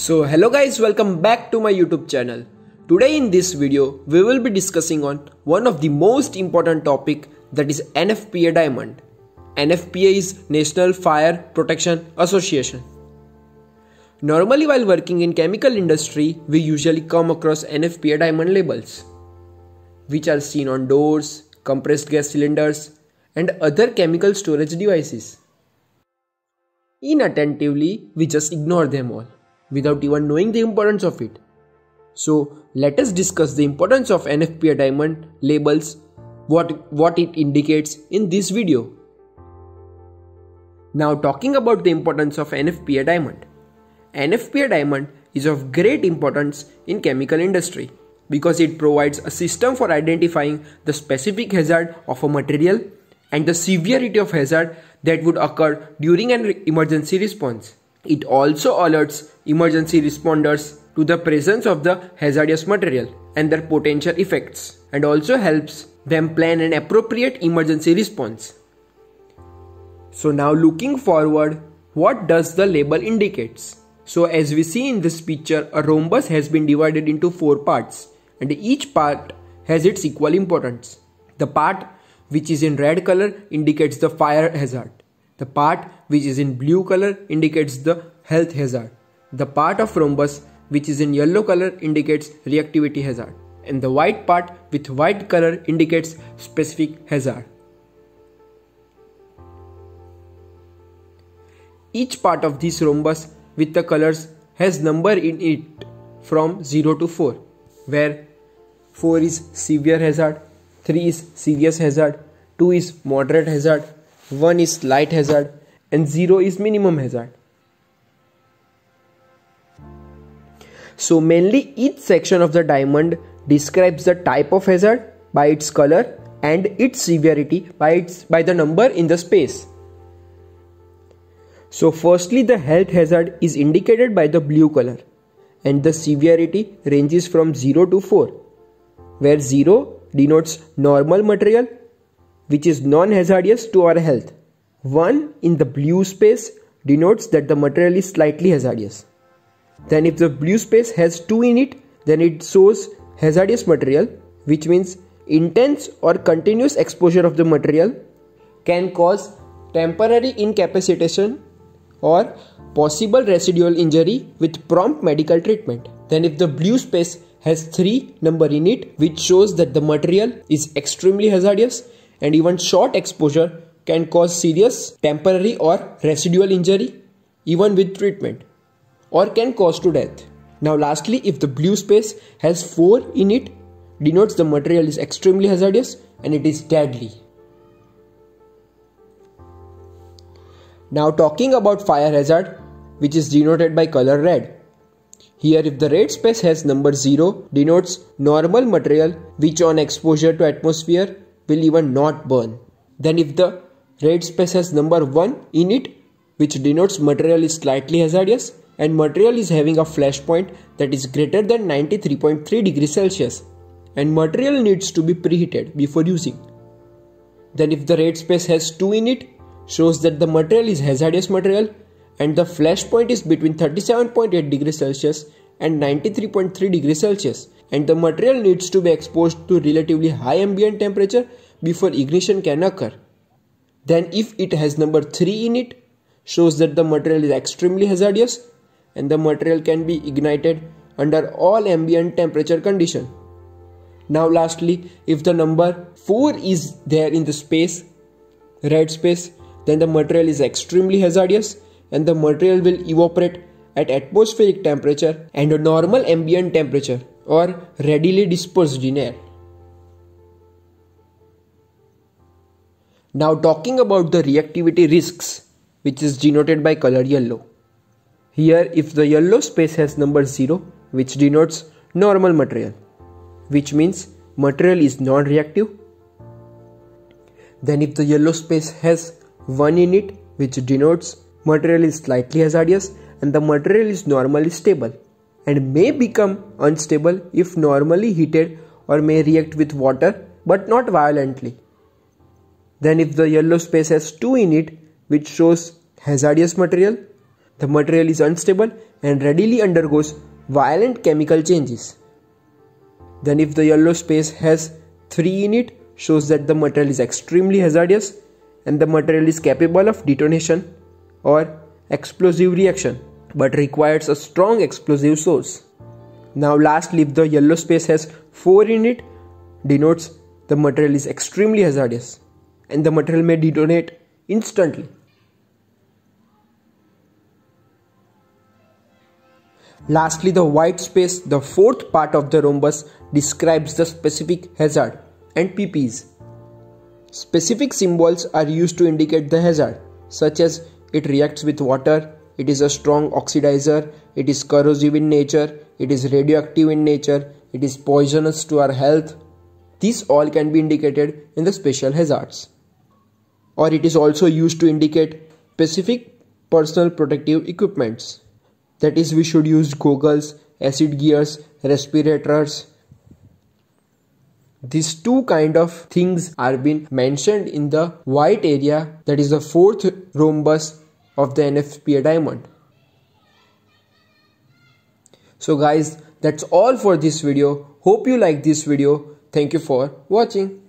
So hello guys welcome back to my YouTube channel. Today in this video we will be discussing on one of the most important topic that is NFPA diamond. NFPA is National Fire Protection Association. Normally while working in chemical industry we usually come across NFPA diamond labels which are seen on doors, compressed gas cylinders and other chemical storage devices. Inattentively we just ignore them all without even knowing the importance of it. So let us discuss the importance of NFPA diamond labels, what, what it indicates in this video. Now talking about the importance of NFPA diamond. NFPA diamond is of great importance in chemical industry because it provides a system for identifying the specific hazard of a material and the severity of hazard that would occur during an emergency response. It also alerts emergency responders to the presence of the hazardous material and their potential effects and also helps them plan an appropriate emergency response. So now looking forward, what does the label indicates? So as we see in this picture, a rhombus has been divided into four parts and each part has its equal importance. The part which is in red color indicates the fire hazard. The part which is in blue color indicates the health hazard. The part of rhombus which is in yellow color indicates reactivity hazard. And the white part with white color indicates specific hazard. Each part of this rhombus with the colors has number in it from 0 to 4 where 4 is severe hazard, 3 is serious hazard, 2 is moderate hazard, 1 is light hazard and 0 is minimum hazard. So mainly each section of the diamond describes the type of hazard by its color and its severity by its by the number in the space. So firstly the health hazard is indicated by the blue color and the severity ranges from 0 to 4 where 0 denotes normal material which is non-hazardous to our health. 1 in the blue space denotes that the material is slightly hazardous. Then if the blue space has 2 in it, then it shows hazardous material which means intense or continuous exposure of the material can cause temporary incapacitation or possible residual injury with prompt medical treatment. Then if the blue space has 3 number in it which shows that the material is extremely hazardous and even short exposure can cause serious temporary or residual injury even with treatment or can cause to death. Now lastly if the blue space has 4 in it denotes the material is extremely hazardous and it is deadly. Now talking about fire hazard which is denoted by color red. Here if the red space has number 0 denotes normal material which on exposure to atmosphere will even not burn. Then if the red space has number 1 in it which denotes material is slightly hazardous and material is having a flash point that is greater than 93.3 degrees Celsius and material needs to be preheated before using. Then if the red space has 2 in it shows that the material is hazardous material and the flash point is between 37.8 degrees Celsius and 93.3 degrees Celsius and the material needs to be exposed to relatively high ambient temperature before ignition can occur. Then if it has number 3 in it, shows that the material is extremely hazardous and the material can be ignited under all ambient temperature condition. Now lastly, if the number 4 is there in the space, red space, then the material is extremely hazardous and the material will evaporate at atmospheric temperature and a normal ambient temperature or readily dispersed in air. Now talking about the reactivity risks which is denoted by color yellow. Here if the yellow space has number 0 which denotes normal material which means material is non-reactive. Then if the yellow space has 1 in it which denotes material is slightly hazardous and the material is normally stable and may become unstable if normally heated or may react with water but not violently. Then if the yellow space has 2 in it which shows hazardous material, the material is unstable and readily undergoes violent chemical changes. Then if the yellow space has 3 in it shows that the material is extremely hazardous and the material is capable of detonation or explosive reaction but requires a strong explosive source. Now lastly if the yellow space has 4 in it denotes the material is extremely hazardous and the material may detonate instantly. Lastly, the white space, the fourth part of the rhombus, describes the specific hazard and PPs. Specific symbols are used to indicate the hazard, such as it reacts with water, it is a strong oxidizer, it is corrosive in nature, it is radioactive in nature, it is poisonous to our health. These all can be indicated in the special hazards. Or it is also used to indicate specific personal protective equipments. That is, we should use goggles, acid gears, respirators. These two kind of things are being mentioned in the white area that is the fourth rhombus of the NFPA diamond. So guys, that's all for this video. Hope you like this video. Thank you for watching.